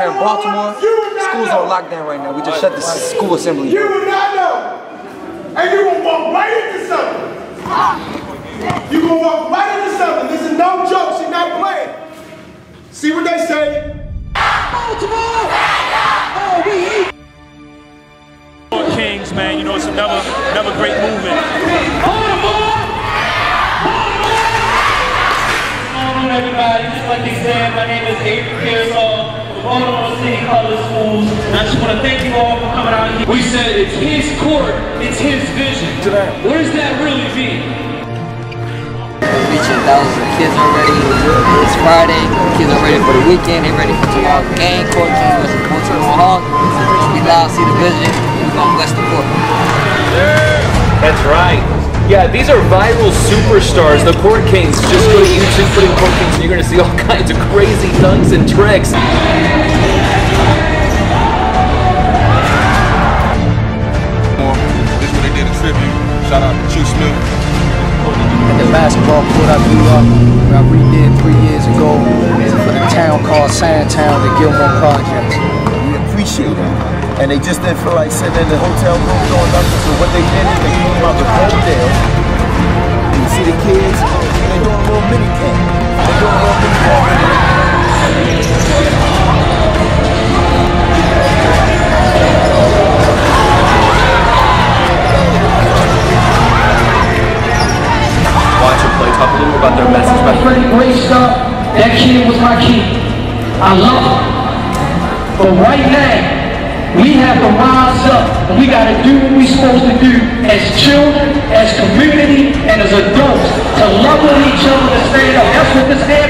here in Baltimore. School's on lockdown right now. We just shut the school assembly. You would not know. And you will walk right into something. You gonna walk right into something. This is no joke. She's not playing. See what they say? Baltimore! Oh, we Kings, man, you know, it's another, another great movement. Baltimore! Baltimore, everybody. Just like they said, my name is Avery Pearsall from Baltimore City Public Schools. And I just want to thank you all for coming out here. We said it's his court, it's his vision. What does that really mean? reaching thousands of kids already. It's Friday. Kids are ready for the weekend. They're ready for tomorrow's game. Court Kingz versus Baltimore Hawks. We live see the vision. We're gonna bless the court. That's right. Yeah, these are viral superstars. The Court Kingz. Just go to YouTube, put in Court Kingz, and you're gonna see all kinds of crazy dunks and tricks. This what they did a tribute. Shout out to Choo Smith. At the basketball court I grew up, I redid three years ago for the town called Sandtown, the Gilmor Projects. We appreciate it. And they just didn't feel like sitting in the hotel room doing nothing. So what they did is they came out to Palmdale. You see the kids, they're doing a little mini camp. They're doing a little mini camp. Watch them play. Talk a little about their message. About Pretty great stuff. That kid was my kid. I love him. But right now, we have to rise up and we got to do what we're supposed to do as children, as community, and as adults to love with each other to stand up. That's what this anti-bullying